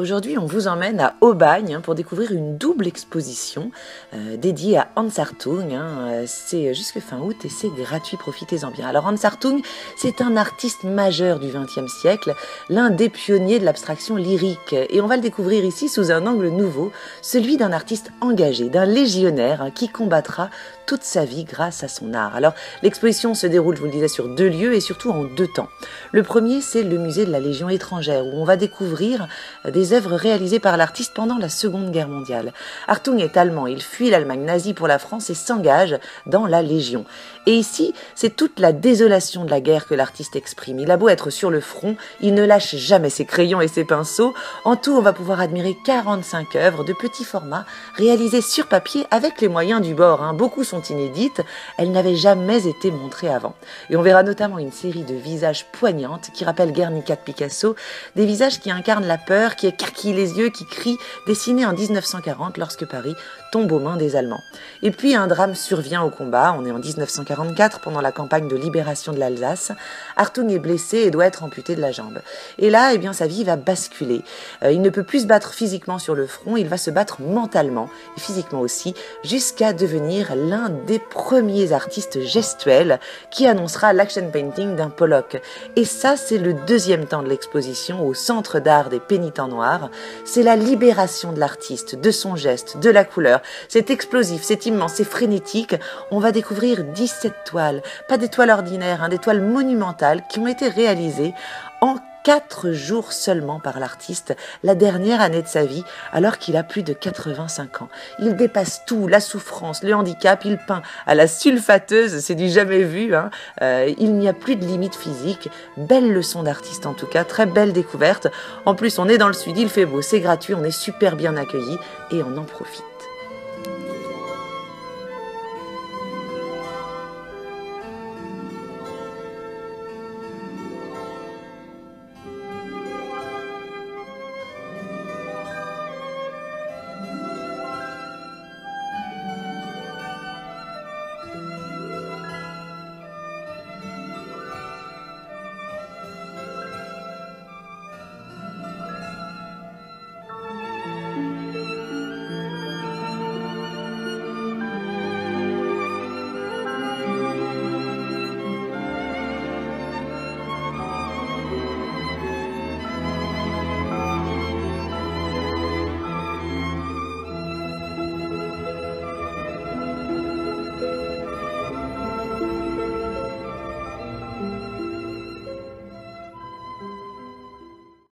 Aujourd'hui, on vous emmène à Aubagne hein, pour découvrir une double exposition euh, dédiée à Hans Hartung. Hein. Euh, c'est jusque fin août et c'est gratuit, profitez-en bien. Alors Hans Hartung, c'est un artiste majeur du XXe siècle, l'un des pionniers de l'abstraction lyrique. Et on va le découvrir ici sous un angle nouveau, celui d'un artiste engagé, d'un légionnaire hein, qui combattra toute sa vie grâce à son art. Alors l'exposition se déroule, je vous le disais, sur deux lieux et surtout en deux temps. Le premier, c'est le musée de la Légion étrangère, où on va découvrir des œuvres réalisées par l'artiste pendant la Seconde Guerre mondiale. Hartung est allemand, il fuit l'Allemagne nazie pour la France et s'engage dans la Légion. Et ici, c'est toute la désolation de la guerre que l'artiste exprime. Il a beau être sur le front, il ne lâche jamais ses crayons et ses pinceaux. En tout, on va pouvoir admirer 45 œuvres de petits formats réalisées sur papier avec les moyens du bord. Hein. Beaucoup sont inédites, elles n'avaient jamais été montrées avant. Et on verra notamment une série de visages poignantes qui rappellent Guernica de Picasso, des visages qui incarnent la peur, qui écarquillent les yeux, qui crient, dessinés en 1940 lorsque Paris tombe aux mains des Allemands. Et puis un drame survient au combat, on est en 1944 pendant la campagne de libération de l'Alsace. Hartung est blessé et doit être amputé de la jambe. Et là, eh bien, sa vie va basculer. Euh, il ne peut plus se battre physiquement sur le front, il va se battre mentalement et physiquement aussi, jusqu'à devenir l'un des premiers artistes gestuels qui annoncera l'action painting d'un Pollock. Et ça, c'est le deuxième temps de l'exposition au Centre d'art des pénitents noirs. C'est la libération de l'artiste, de son geste, de la couleur. C'est explosif, c'est immense, c'est frénétique. On va découvrir 17 toiles, pas des toiles ordinaires, hein, des toiles monumentales qui ont été réalisées en quatre jours seulement par l'artiste, la dernière année de sa vie, alors qu'il a plus de 85 ans. Il dépasse tout, la souffrance, le handicap, il peint à la sulfateuse, c'est du jamais vu, hein. Euh, il n'y a plus de limite physique. Belle leçon d'artiste en tout cas, très belle découverte. En plus, on est dans le sud, il fait beau, c'est gratuit, on est super bien accueillis et on en profite.